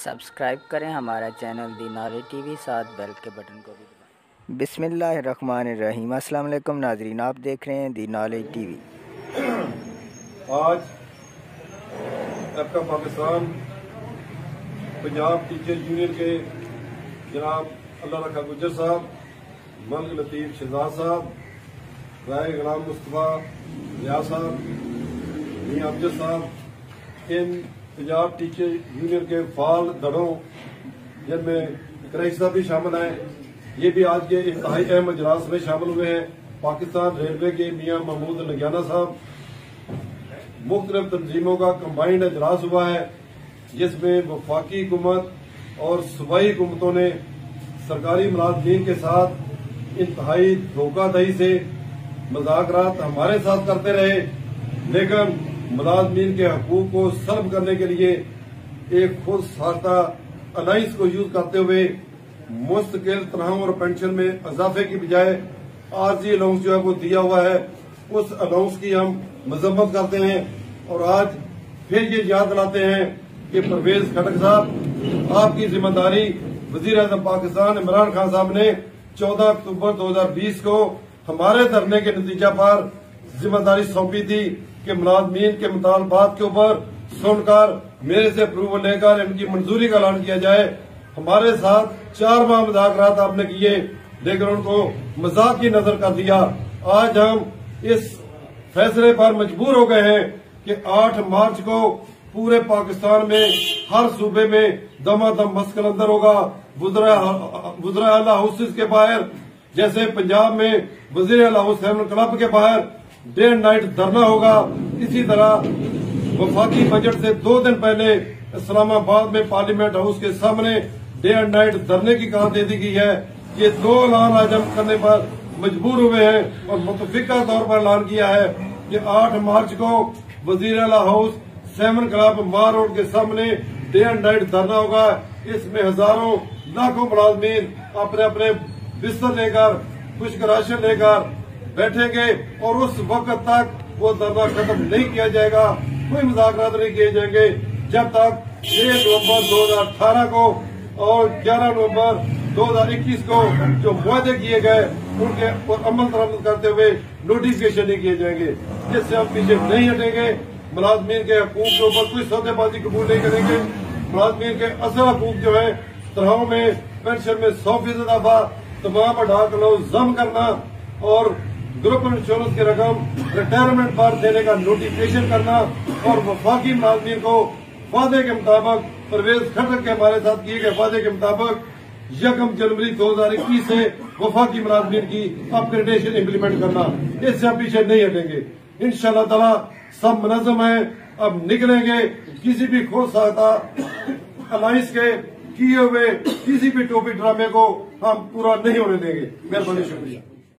Subscribe करें हमारा channel दी नारे टीवी साथ बेल के बटन को भी दबाएँ। बिसमीम अस्सलाम वालेकुम नाजरीन आप देख रहे हैं दी नॉलेज टीवी। आज आपका पाकिस्तान पंजाब टीचर यूनियन के जनाब अल्लाह रखा गुजर साहब मलिक लतीफ शहजाद साहब राय गुलाम मुस्तफ़ा रियाज साहब मियाँ अफजल साहब इन पंजाब टीचर यूनियन के फाल दड़ों, जिनमें क्रैश साहब भी शामिल हैं, ये भी आज के इंतहाई अहम अजलास में शामिल हुए हैं। पाकिस्तान रेलवे के मियाँ महमूद नगियाना साहब मुख्तलिफ़ तंजीमों का कम्बाइंड अजलास हुआ है, जिसमें वफाकी हुकूमत और सूबाई हुकूमतों ने सरकारी मुलाजमीन के साथ इंतहाई धोखाधही से मजाकरात हमारे साथ करते रहे। लेकिन मुलाजमीन के हकूक को सर्व करने के लिए एक खुद साख्ता अलाइंस को यूज़ करते हुए मुस्तकिल तनहा और पेंशन में इजाफे की बजाय आरजी अलाउंस जो है वो दिया हुआ है। उस अलाउंस की हम मजम्मत करते हैं और आज फिर ये याद दिलाते हैं कि परवेज खटक साहब, आपकी ज़िम्मेदारी वज़ीर अजम पाकिस्तान इमरान खान साहब ने 14 अक्टूबर 2020 को हमारे धरने के नतीजा पर ज़िम्मेदारी सौंपी थी। कि मुलाजमीन के मुतालबात के ऊपर सुनकर मेरे से अप्रूवल लेकर इनकी मंजूरी का ऐलान किया जाए। हमारे साथ चार माह मुजाकरात आपने किए, लेकिन उनको मज़ाक की नज़र कर दिया। आज हम इस फैसले पर मजबूर हो गए हैं कि 8 मार्च को पूरे पाकिस्तान में हर सूबे में दमादम मस्कल अंदर होगा बुजरा हाउसेज के बाहर, जैसे पंजाब में वज़ीर हाउस क्लब के बाहर डे एंड नाइट धरना होगा। इसी तरह वफाकी बजट से दो दिन पहले इस्लामाबाद में पार्लियामेंट हाउस के सामने डे एंड नाइट धरने की कहा दे दी गई है। ये दो ऐलान आज हम करने पर मजबूर हुए हैं और मुतफिका तौर पर ऐलान किया है। कि 8 मार्च को वज़ीर अला हाउस सेवन क्लब मार रोड के सामने डे एंड नाइट धरना होगा। इसमें हज़ारों लाखों मुलाजमीन अपने अपने बिस्तर लेकर कुछ राशन लेकर बैठेंगे और उस वक्त तक वो धरना खत्म नहीं किया जाएगा। कोई मुजाकर नहीं किए जाएँगे। जब तक छह नवंबर दो हज़ार अठारह को और ग्यारह नवंबर 2021 को जो वादे किए गए, उनके अमल दरामद करते हुए नोटिफिकेशन नहीं किए जाएँगे। जिससे हम पीछे नहीं हटेंगे। मुलाजमीन के हकूक के ऊपर कोई सौदेबाजी कबूल नहीं करेंगे। मुलाजमीन के असल हकूक जो है तरह में, पेंशन में सौ फ़ीसद दफ़ा तमाम अठाक जम करना और ग्रुप इंश्योरेंस की रकम रिटायरमेंट पर देने का नोटिफिकेशन करना और वफाकी मुलाजमीन को वादे के मुताबिक परवेज खटक के हमारे साथ किए गए वादे के मुताबिक, यकम जनवरी 2021 से वफाकी मुलाजमीन की अपग्रेडेशन इम्प्लीमेंट करना। इससे हम पीछे नहीं हटेंगे। इन तला सब मुनजम है। अब निकलेंगे किसी भी खो सकता अलाइंस के किए हुए किसी भी टोपी ड्रामे को हम पूरा नहीं होने देंगे। मेहरबानी शुक्रिया।